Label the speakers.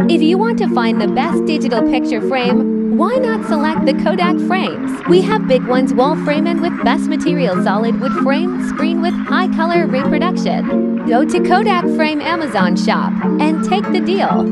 Speaker 1: If you want to find the best digital picture frame, why not select the Kodak frames? We have big ones wall frame and with best material solid wood frame screen with high color reproduction. Go to Kodak Frame Amazon shop and take the deal.